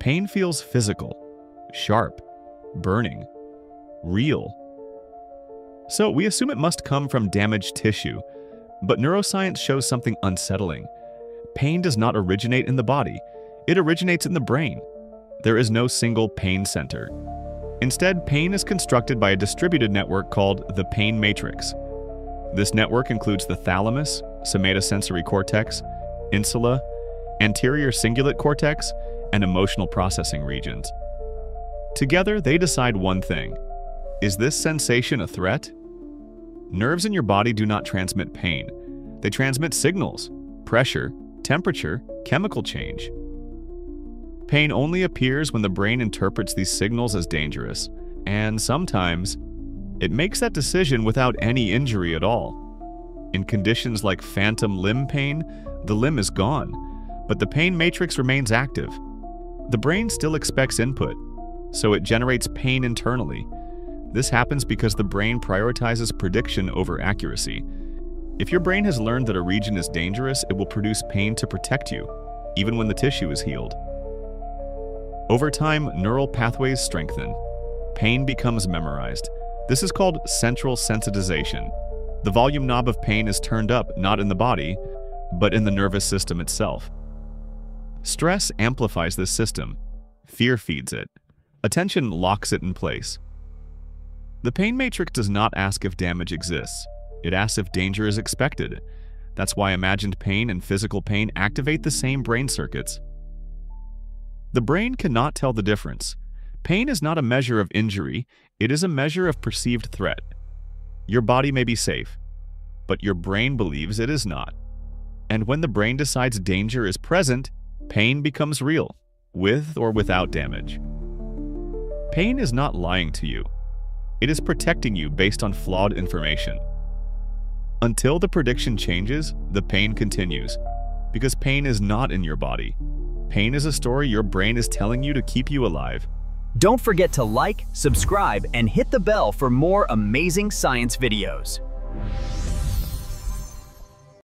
Pain feels physical, sharp, burning, real. So we assume it must come from damaged tissue, but neuroscience shows something unsettling. Pain does not originate in the body, it originates in the brain. There is no single pain center. Instead, pain is constructed by a distributed network called the pain matrix. This network includes the thalamus, somatosensory cortex, insula, anterior cingulate cortex, and emotional processing regions. Together, they decide one thing. Is this sensation a threat? Nerves in your body do not transmit pain. They transmit signals, pressure, temperature, chemical change. Pain only appears when the brain interprets these signals as dangerous, and sometimes, it makes that decision without any injury at all. In conditions like phantom limb pain, the limb is gone, but the pain matrix remains active. The brain still expects input, so it generates pain internally. This happens because the brain prioritizes prediction over accuracy. If your brain has learned that a region is dangerous, it will produce pain to protect you, even when the tissue is healed. Over time, neural pathways strengthen. Pain becomes memorized. This is called central sensitization. The volume knob of pain is turned up not in the body, but in the nervous system itself. Stress amplifies this system. Fear feeds it. Attention locks it in place. The pain matrix does not ask if damage exists. It asks if danger is expected. That's why imagined pain and physical pain activate the same brain circuits. The brain cannot tell the difference. Pain is not a measure of injury, it is a measure of perceived threat. Your body may be safe, but your brain believes it is not. And when the brain decides danger is present, pain becomes real, with or without damage. Pain is not lying to you. It is protecting you based on flawed information. Until the prediction changes, the pain continues, because pain is not in your body. Pain is a story your brain is telling you to keep you alive. Don't forget to like, subscribe, and hit the bell for more amazing science videos.